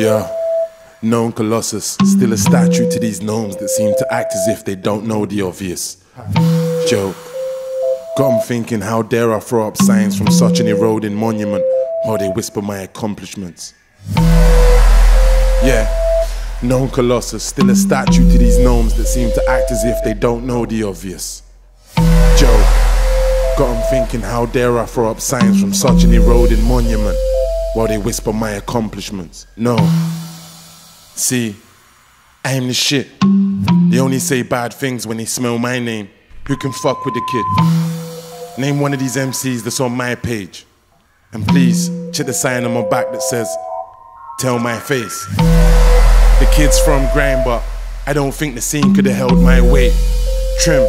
Yeah, known colossus, still a statue to these gnomes that seem to act as if they don't know the obvious. Joke. Got 'em thinking, how dare I throw up signs from such an eroding monument while they whisper my accomplishments. Yeah, known colossus, still a statue to these gnomes that seem to act as if they don't know the obvious. Joke. Got 'em thinking, how dare I throw up signs from such an eroding monument while they whisper my accomplishments. No. See, I am the shit. They only say bad things when they smell my name. Who can fuck with the kid? Name one of these MCs that's on my page. And please, check the sign on my back that says, Tell my face. The kid's from Grime, but I don't think the scene could have held my weight. Trim,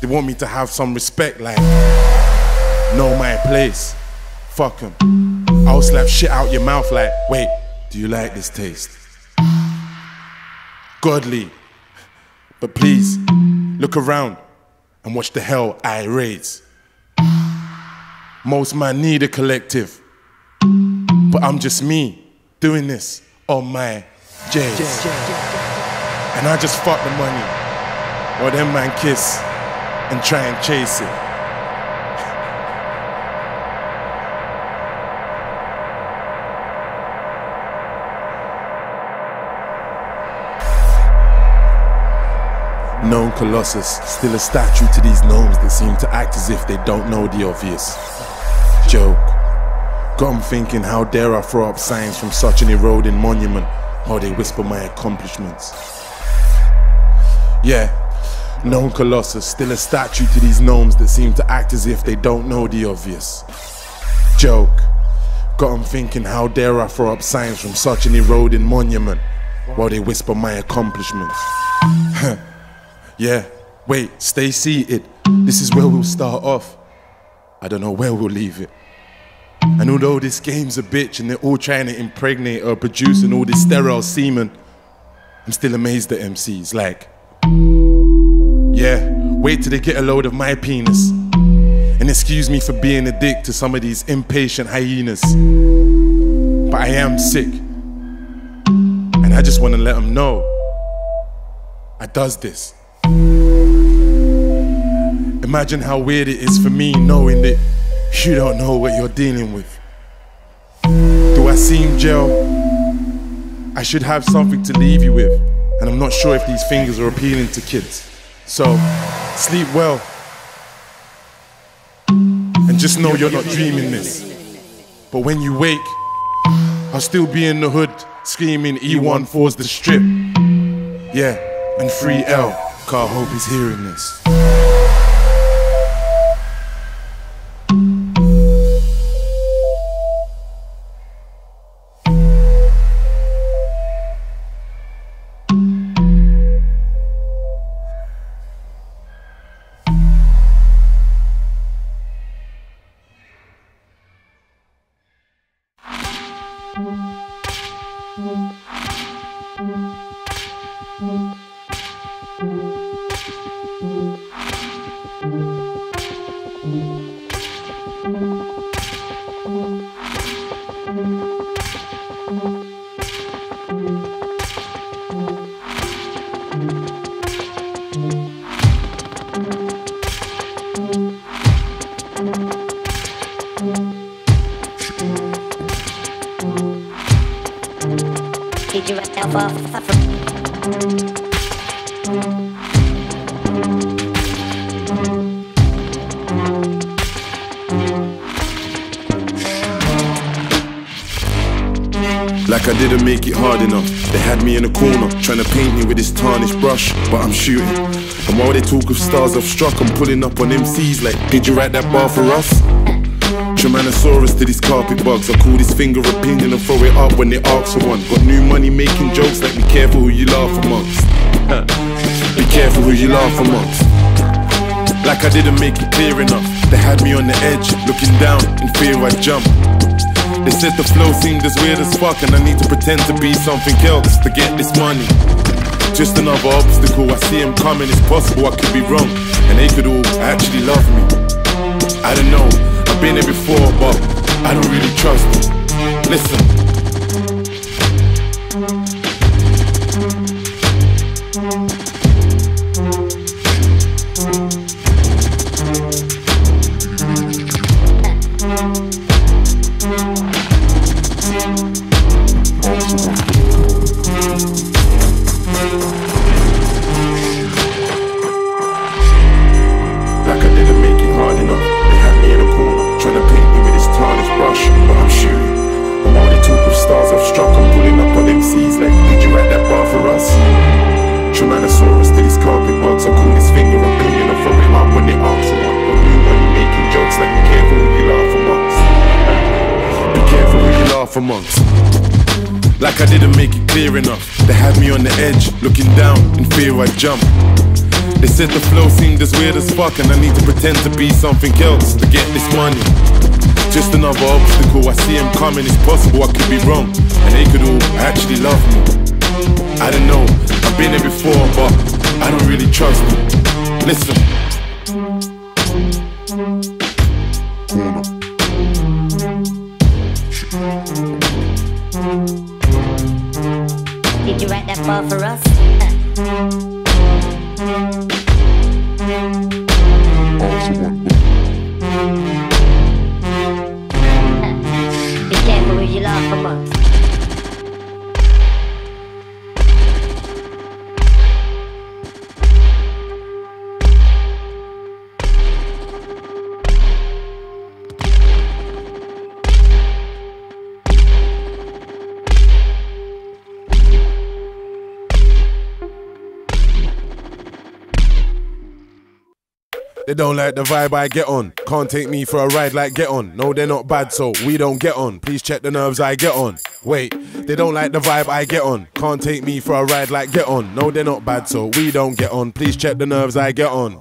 they want me to have some respect, like, know my place. Fuck 'em. I'll slap shit out your mouth like, wait, do you like this taste? Godly. But please, look around and watch the hell I raise. Most man need a collective. But I'm just me doing this on my J's. And I just fuck the money Or them man kiss and try and chase it. Known colossus, still a statue to these gnomes that seem to act as if they don't know the obvious. Joke. Got 'em thinking, how dare I throw up signs from such an eroding monument while they whisper my accomplishments. Yeah, known colossus, still a statue to these gnomes that seem to act as if they don't know the obvious. Joke. Got 'em thinking, how dare I throw up signs from such an eroding monument while they whisper my accomplishments. Yeah, wait, stay seated. This is where we'll start off. I don't know where we'll leave it. And although this game's a bitch and they're all trying to impregnate or produce and all this sterile semen, I'm still amazed at MCs. Like, yeah, wait till they get a load of my penis. And excuse me for being a dick to some of these impatient hyenas. But I am sick. And I just want to let them know I does this. Imagine how weird it is for me knowing that you don't know what you're dealing with. Do I seem gel? I should have something to leave you with, and I'm not sure if these fingers are appealing to kids. So, sleep well. And just know you're not dreaming this. But when you wake, I'll still be in the hood screaming E1 4's the strip. Yeah, and free L. Car hope he's hearing this. Like I didn't make it hard enough. They had me in a corner, trying to paint me with this tarnished brush, but I'm shooting. And while they talk of stars I've struck, I'm pulling up on MCs like, did you write that bar for us? Trimanosaurus to these carpet bugs. I call this finger opinion and throw it up when they ask for one. Got new money making jokes like be careful who you laugh amongst. be careful who you laugh amongst. Like I didn't make it clear enough. They had me on the edge, looking down in fear I'd jump. They said the flow seemed as weird as fuck, and I need to pretend to be something else to get this money. Just another obstacle, I see him coming, it's possible I could be wrong, and they could all actually love me. I don't know, I've been here before, but I don't really trust them. Listen. Thank said the flow seemed as weird as fuck, and I need to pretend to be something else to get this money. Just another obstacle, I see him coming, it's possible I could be wrong, and they could all actually love me. I don't know, I've been there before, but I don't really trust them. Listen. Don't like the vibe I get on. Can't take me for a ride like get on. No, they're not bad, so we don't get on. Please check the nerves I get on. Wait, they don't like the vibe I get on. Can't take me for a ride like get on. No, they're not bad, so we don't get on. Please check the nerves I get on.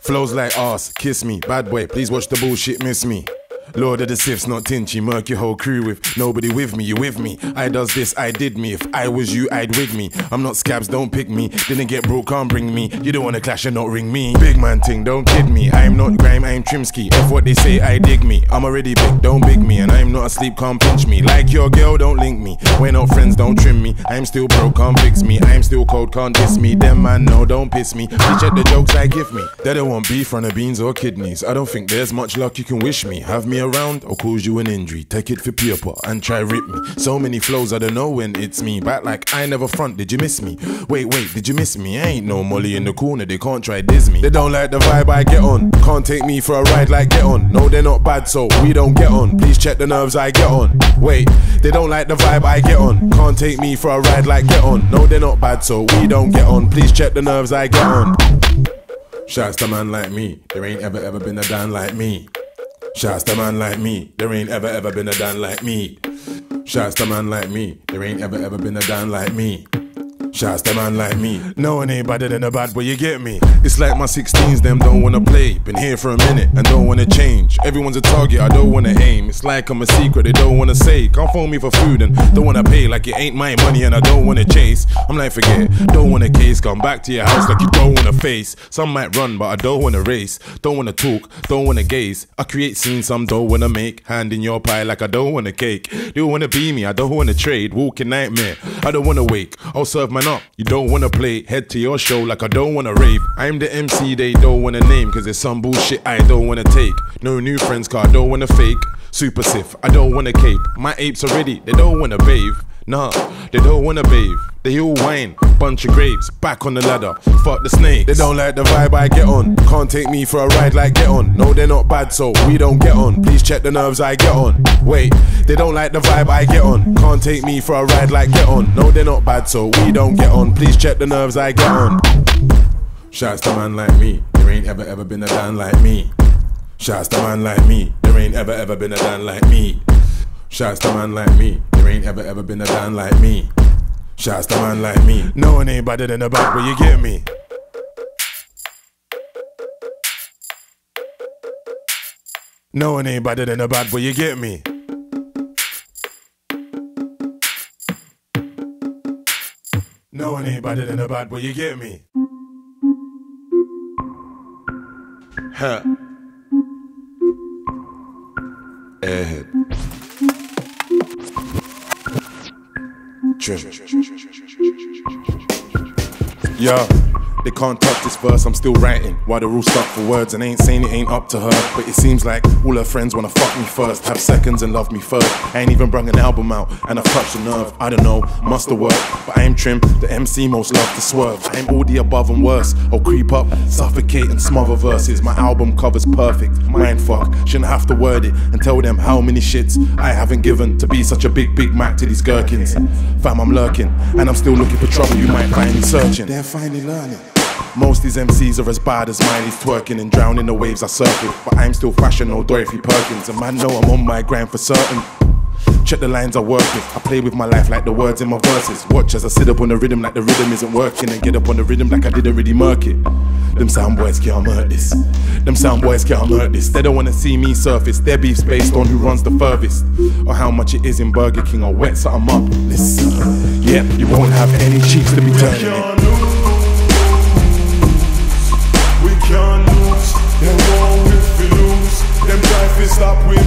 Flows like ass, kiss me. Bad boy, please watch the bullshit, miss me. Lord of the Sifs, not Tinchy, murk your whole crew with nobody with me, you with me. I does this, I did me. If I was you, I'd wig me. I'm not scabs, don't pick me. Didn't get broke, can't bring me. You don't wanna clash and not ring me. Big man thing, don't kid me. I'm not grime, I'm Trimsky. If what they say, I dig me. I'm already big, don't big me. And I'm not asleep, can't pinch me. Like your girl, don't link me. We're not friends, don't trim me. I'm still broke, can't fix me. I'm still cold, can't diss me. Them man, no, don't piss me. Please check the jokes I give me. They don't want beef the beans or kidneys. I don't think there's much luck you can wish me. Have me around or cause you an injury. Take it for paper and try rip me. So many flows, I don't know when it's me. Back like I never front, did you miss me? Wait, wait, did you miss me? I ain't no molly in the corner, they can't try diss me. They don't like the vibe I get on. Can't take me for a ride like get on. No, they're not bad, so we don't get on. Please check the nerves I get on. Wait, they don't like the vibe I get on. Can't take me for a ride like get on. No, they're not bad, so we don't get on. Please check the nerves I get on. Shouts to man like me. There ain't ever ever been a Dan like me. Shouts to man like me. There ain't ever ever been a Dan like me. Shouts to man like me. There ain't ever ever been a Dan like me. Shouts to man like me. No one ain't better than a bad boy, you get me. It's like my 16s, them don't wanna play. Been here for a minute and don't wanna change. Everyone's a target, I don't wanna aim. It's like I'm a secret, they don't wanna say. Can't phone me for food and don't wanna pay like it ain't my money and I don't wanna chase. I'm like, forget, don't wanna case. Come back to your house like you don't wanna face. Some might run, but I don't wanna race. Don't wanna talk, don't wanna gaze. I create scenes, some don't wanna make. Hand in your pie like I don't want a cake. They wanna be me, I don't wanna trade. Walking nightmare, I don't wanna wake. I'll serve man up, you don't wanna play. Head to your show like I don't wanna rave. I'm the MC they don't wanna name, cause there's some bullshit I don't wanna take. No new friends, car, I don't wanna fake. Super sif, I don't wanna cape. My apes are ready, they don't wanna bathe. Nah, they don't wanna bathe. They all whine, bunch of grapes, back on the ladder. Fuck the snake. They don't like the vibe I get on. Can't take me for a ride like get on. No, they're not bad, so we don't get on. Please check the nerves I get on. Wait, they don't like the vibe I get on. Can't take me for a ride like get on. No, they're not bad, so we don't get on. Please check the nerves I get on. Shouts to man like me. There ain't ever ever been a Dan like me. Shouts to man like me. There ain't ever ever been a Dan like me. Shouts to man like me. There ain't ever ever been a Dan like me. Shouts to man like me. No one ain't better than a bad boy, you get me? No one ain't better than a bad boy, you get me? No one ain't better than a bad boy, you get me? Huh. Airhead. Yeah. They can't touch this verse, I'm still writing. While they're all stuck for words and ain't saying it ain't up to her. But it seems like all her friends wanna fuck me first, have seconds and love me first. I ain't even brung an album out and I've touched the nerve. I don't know, must have worked. But I am trim, the MC most love to swerve. I am all the above and worse. I'll creep up, suffocate and smother verses. My album cover's perfect. Mind fuck, shouldn't have to word it and tell them how many shits I haven't given to be such a big, big Mac to these gherkins. Fam, I'm lurking and I'm still looking for trouble. You might find me searching. They're finally learning. Most these MCs are as bad as mine, Miley's twerking and drowning the waves I with. But I'm still fashion, no Dorothy Perkins. And man, know I'm on my grind for certain. Check the lines I work with. I play with my life like the words in my verses. Watch as I sit up on the rhythm like the rhythm isn't working. And get up on the rhythm like I didn't really murk it. Them sound boys can't hurt this. Them sound boys can't hurt this. They don't wanna see me surface. Their beef's based on who runs the furthest. Or how much it is in Burger King. or wet something up. Listen. Yep, you won't have any cheeks to be turning it. Stop we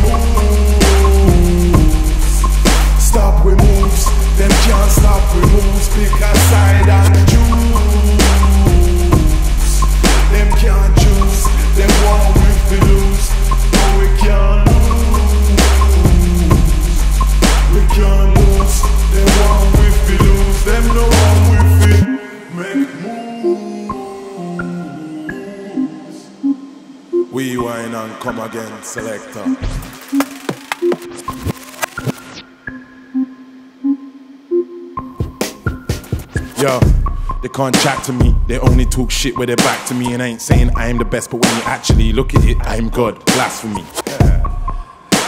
selector. Yo, they can't chat to me. They only talk shit with their back to me and ain't saying I'm the best. But when you actually look at it, I'm God. Blasphemy.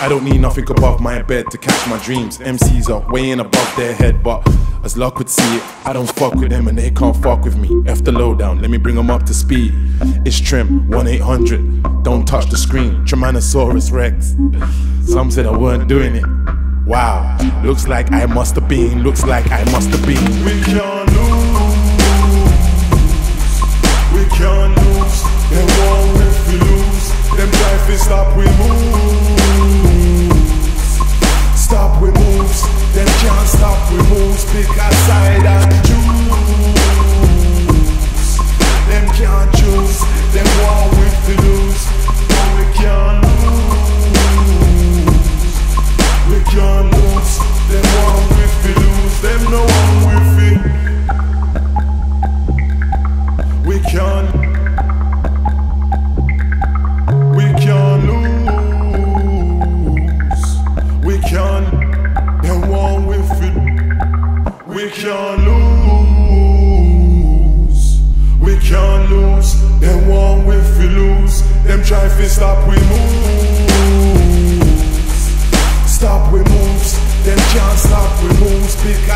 I don't need nothing above my bed to catch my dreams. MCs are way in above their head, but as luck would see it, I don't fuck with them and they can't fuck with me. F the lowdown, let me bring them up to speed. It's Trim, 1 800. Don't touch the screen. Trimanosaurus Rex. Some said I weren't doing it. Wow, looks like I must have been, looks like I must have been. We can't lose. We can't lose. Them want if lose. Them try to stop we moves. Stop we moves. Pick a side and choose. Them can't choose. Them want try to stop we moves. Stop we moves. Them can't stop we moves. Pick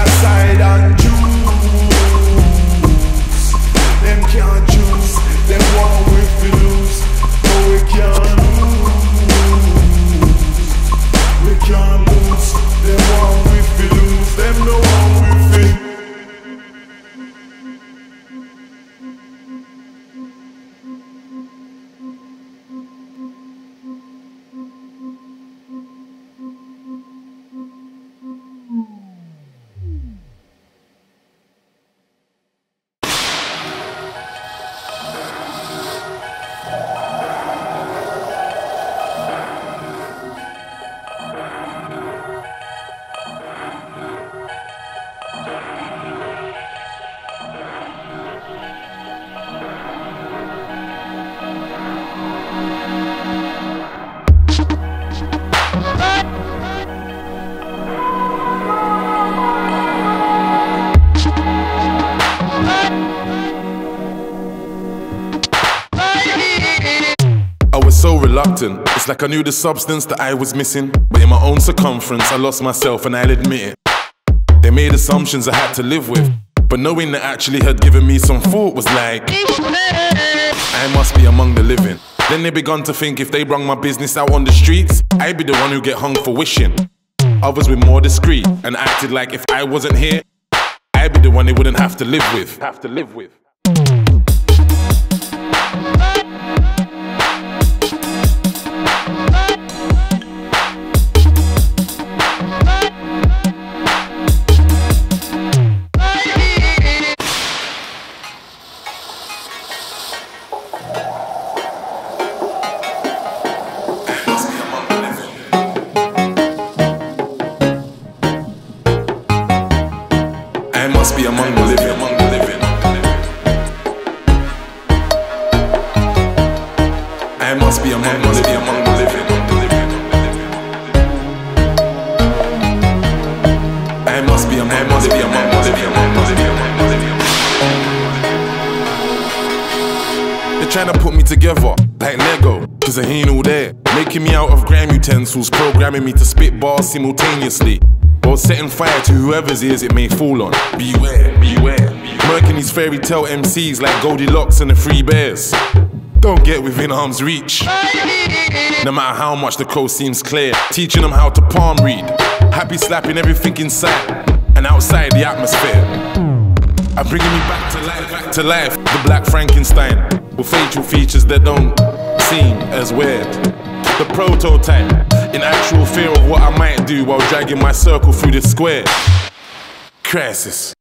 It's like I knew the substance that I was missing. But in my own circumference, I lost myself and I'll admit it. They made assumptions I had to live with. But knowing that actually had given me some thought was like, I must be among the living. Then they begun to think if they brung my business out on the streets, I'd be the one who get hung for wishing. Others were more discreet and acted like if I wasn't here, I'd be the one they wouldn't have to live with. Have to live with. Lego, cause I ain't all there. Making me out of gram utensils, programming me to spit bars simultaneously. Or setting fire to whoever's ears it may fall on. Beware, beware. Murking these fairy tale MCs like Goldilocks and the Three Bears. Don't get within arm's reach. No matter how much the coast seems clear, teaching them how to palm read. Happy slapping everything inside and outside the atmosphere. I'm bringing me back to life, back to life. The Black Frankenstein with facial features that don't seem as weird. The prototype, in actual fear of what I might do while dragging my circle through the square. Crisis.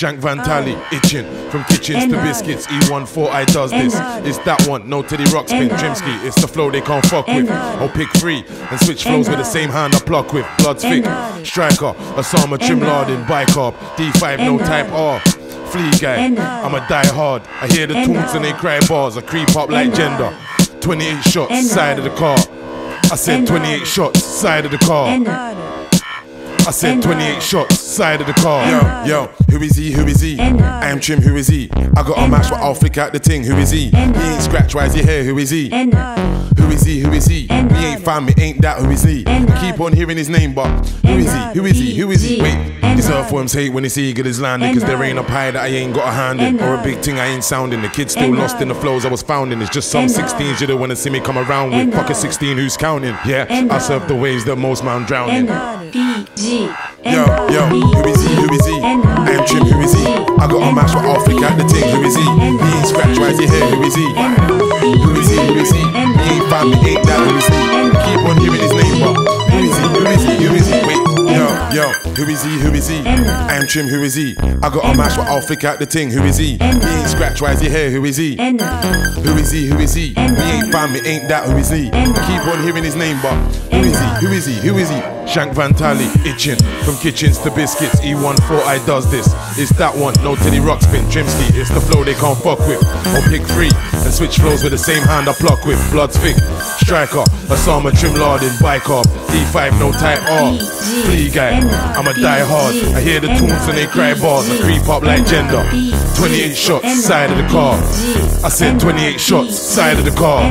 Shank Van Tally, itching from kitchens to biscuits. E14, I does this. It's that one, no Teddy Ruxpin, Trimsky. It's the flow they can't fuck with. I'll pick three and switch flows with the same hand I pluck with. Blood's thick, striker, Osama Trim Laden, bike up, D5, no type R. Flea guy, I'm a die hard. I hear the tunes and they cry bars. I creep up like gender. 28 shots, side of the car. I said 28 shots, side of the car. I said 28 shots, side of the car. Yo, yo, who is he? Who is he? I am Trim, who is he? I got a match, but I'll flick out the ting. Who is he? He ain't scratch, why is he here? Who is he? Who is he? Who is he? We ain't found me, ain't that who is he? I keep on hearing his name, but who is he? Who is he? Who is he? Wait, these earthworms hate when they see eagle is landing, cause there ain't a pie that I ain't got a hand in, or a big thing I ain't sounding. The kid's still lost in the flows I was found in. It's just some 16s you don't wanna see me come around with. Fuck a 16 who's counting. Yeah, I serve the waves that most man drown. Yo, yo, who is he? Who is he? I am Trim, who is he? I got a I'll flick out the ting. Who is he? He ain't scratch, why is he here? Who is he? Who is he? Who is he? He ain't me, ain't that who is he? Who is he? Who is he? I am Trim, who is he? I got a match, but I'll flick out the ting. Who is he? He ain't scratch, why is he here? Who is he? Who is he? Who is he? We ain't found me, ain't that who is he? Keep on hearing his name, but who is he? Who is he? Who is he? Shank Van Tally, itching from kitchens to biscuits. E14, I does this. It's that one, no Teddy Ruxpin, Trimsky. It's the flow they can't fuck with. I'll pick three and switch flows with the same hand I pluck with. Blood's thick, striker, Osama Trim Laden, bike up. D5, no type R. Flea guy, I'm a die hard. I hear the tunes and they cry bars. I creep up like gender. 28 shots, side of the car. I said 28 shots, side of the car.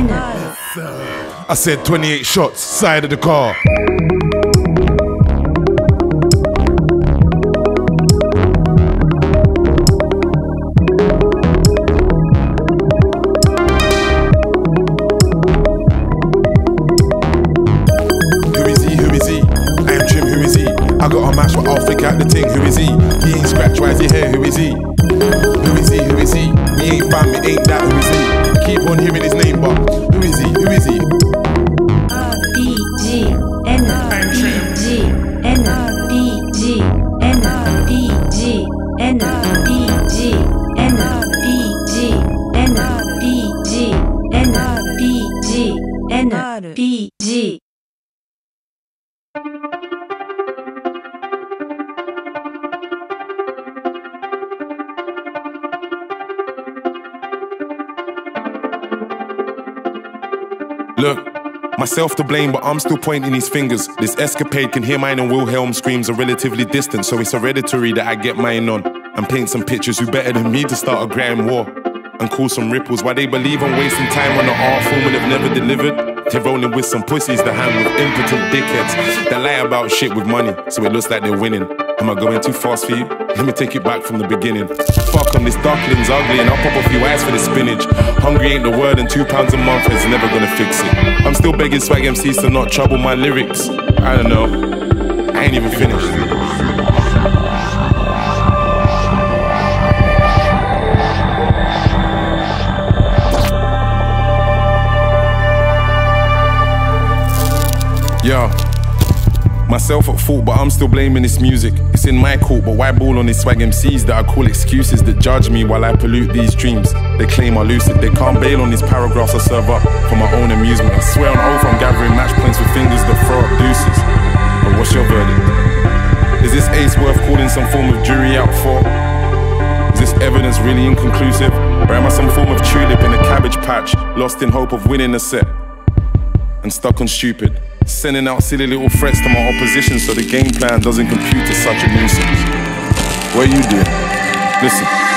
I said 28 shots, side of the car. I got a match, but I'll flick out the thing. Who is he? He ain't scratch, why is he here? Who is he? Who is he? Who is he? We ain't found me, ain't that who is he? Keep on hearing his name, but who is he? Who is he? But I'm still pointing these fingers. This escapade can hear mine and Wilhelm screams are relatively distant, so it's hereditary that I get mine on and paint some pictures who better than me to start a grand war and cause some ripples. Why they believe I'm wasting time on the art form and have never delivered. They're rolling with some pussies that hang with impotent dickheads that lie about shit with money, so it looks like they're winning. Am I going too fast for you? Let me take it back from the beginning. Fuck on this duckling's ugly and I'll pop a few eyes for the spinach. Hungry ain't the word and two pounds a month is never gonna fix it. I'm still begging swag MCs to not trouble my lyrics. I don't know. I ain't even finished. Yeah. Myself at fault, but I'm still blaming this music. It's in my court, but why ball on these swag MCs that I call excuses that judge me while I pollute these dreams? They claim are lucid. They can't bail on these paragraphs I serve up for my own amusement. I swear on oath I'm gathering match points with fingers that throw up deuces. But what's your verdict? Is this ace worth calling some form of jury out for? Is this evidence really inconclusive? Or am I some form of tulip in a cabbage patch, lost in hope of winning a set? And stuck on stupid, sending out silly little threats to my opposition so the game plan doesn't compute to such a nuisance. What are you doing? Listen.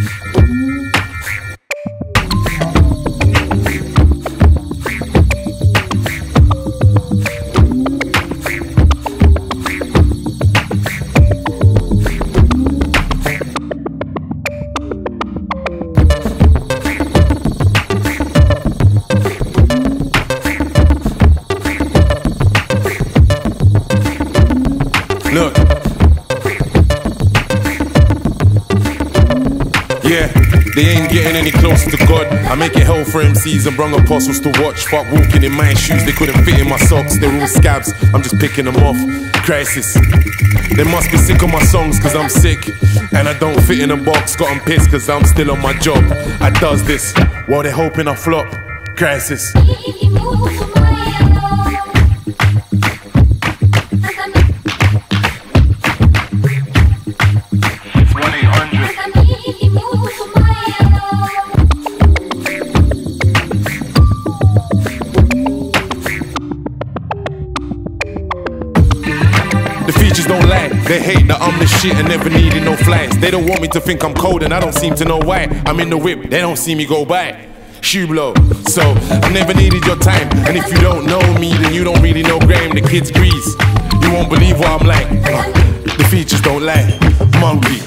Yeah, they ain't getting any closer to God. I make it hell for MCs and brung apostles to watch. Fuck walking in my shoes, they couldn't fit in my socks. They're all scabs, I'm just picking them off. Crisis. They must be sick of my songs cause I'm sick. And I don't fit in a box, got them pissed cause I'm still on my job. I does this while they're hoping I flop. Crisis. They hate that I'm the shit and never needed no flies. They don't want me to think I'm cold and I don't seem to know why. I'm in the whip, they don't see me go by. Shoe blow. So I never needed your time. And if you don't know me, then you don't really know Graham. The kid's grease. You won't believe what I'm like. Uh, The features don't lie. Monkey.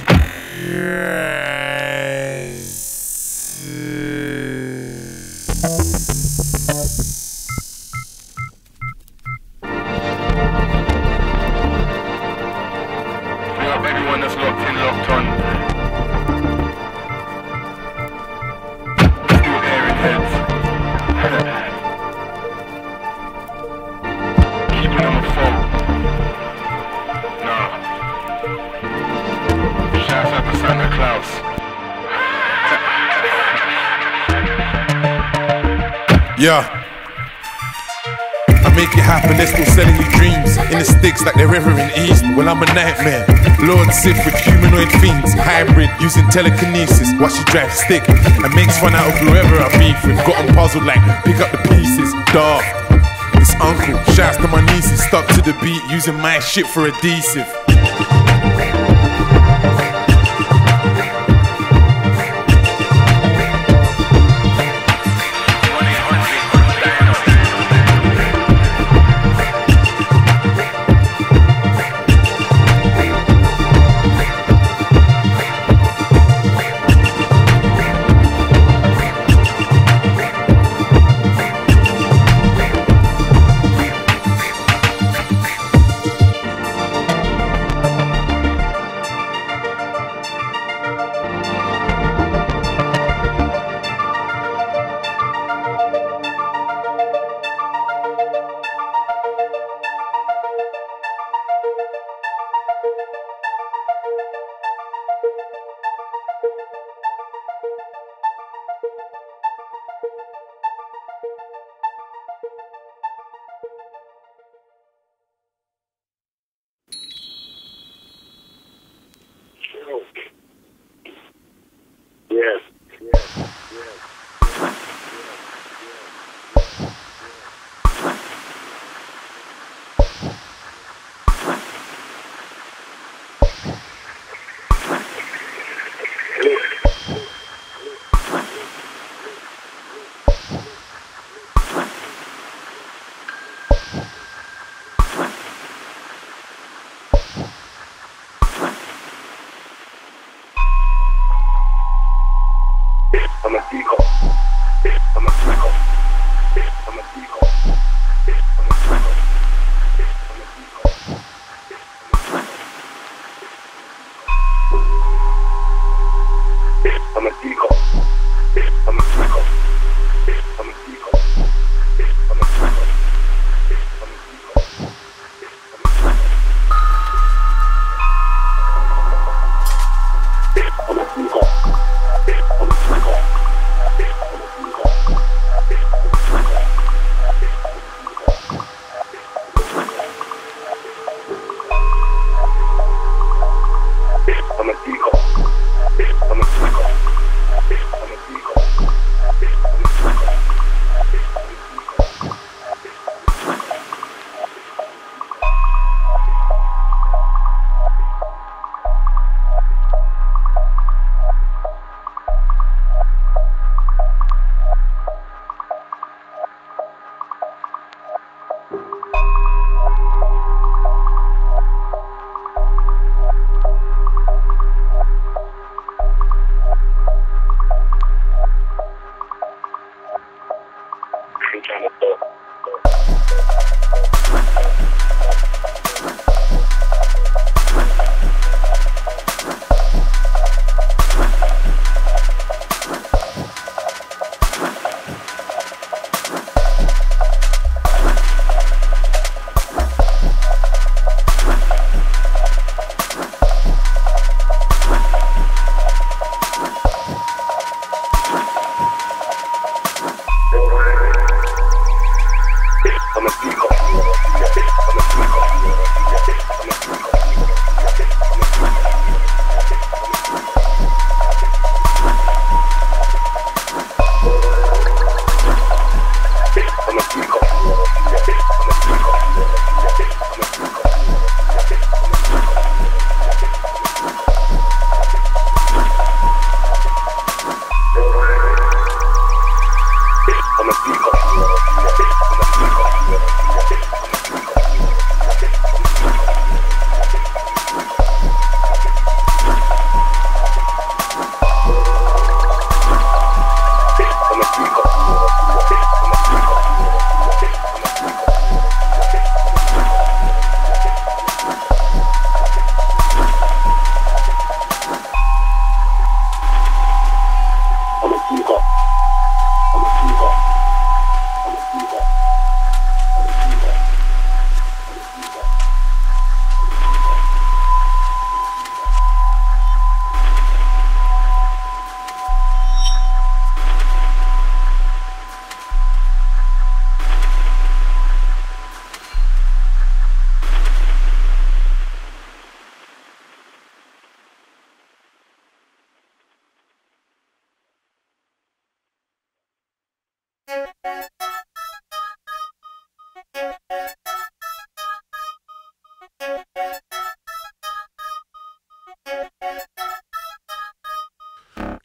Yeah. I make it happen, they're still selling me dreams. In the sticks like they're ever in East. Well, I'm a nightmare. Lord Sith with humanoid fiends. Hybrid, using telekinesis. Watch you drive stick. And makes fun out of whoever I beef with. Got 'em puzzled like, pick up the pieces. Dark. It's uncle, shouts to my nieces. Stuck to the beat, using my shit for adhesive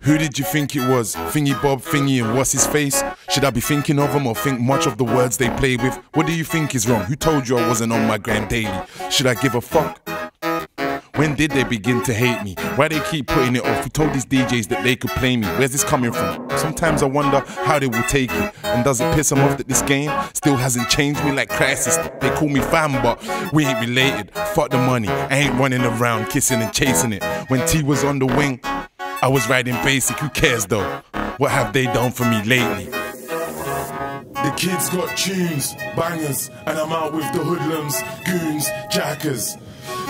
Who did you think it was? Thingy Bob, Thingy, and what's his face? Should I be thinking of them or think much of the words they play with? What do you think is wrong? Who told you I wasn't on my gram daily? Should I give a fuck? When did they begin to hate me? Why they keep putting it off? Who told these DJs that they could play me? Where's this coming from? Sometimes I wonder how they will take it. And does it piss them off that this game still hasn't changed me like crisis? They call me fam, but we ain't related. Fuck the money. I ain't running around kissing and chasing it. When T was on the wing, I was riding basic, who cares though? What have they done for me lately? The kids got tunes, bangers, and I'm out with the hoodlums, goons, jackers.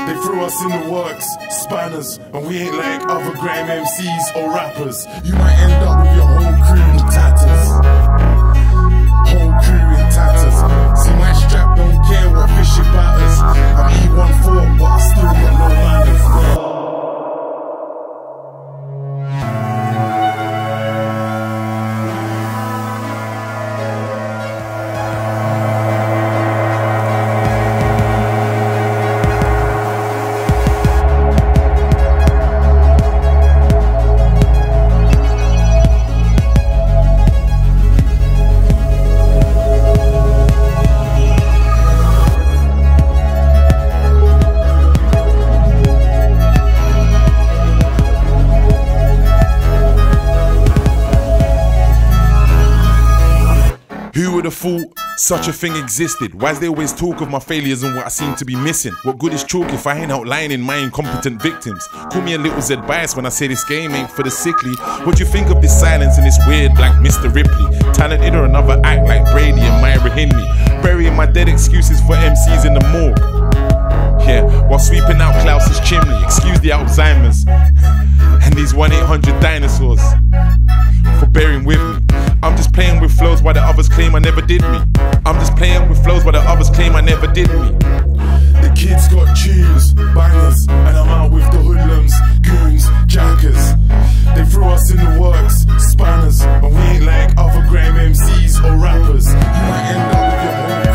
They threw us in the works, spanners, and we ain't like other grime MCs or rappers. You might end up with your whole crew in tatters. Whole crew in tatters. See my strap don't care what fishy batters. I'm E14, but I still got no manners. Such a thing existed? Why's they always talk of my failures and what I seem to be missing? What good is chalk if I ain't outlining my incompetent victims? Call me a little Z bias when I say this game ain't for the sickly. What do you think of this silence and this weird like Mr. Ripley? Talented or another act like Brady and Myra Hindley? Burying my dead excuses for MCs in the morgue. Yeah, while sweeping out Klaus's chimney. Excuse the Alzheimer's and these 1 800 dinosaurs for bearing with me. I'm just playing with flows while the others claim I never did me. I'm just playing with flows while the others claim I never did me. The kids got tunes, bangers, and I'm out with the hoodlums, goons, jackers. They threw us in the works, spanners, and we ain't like other grime MCs or rappers. You might end up with your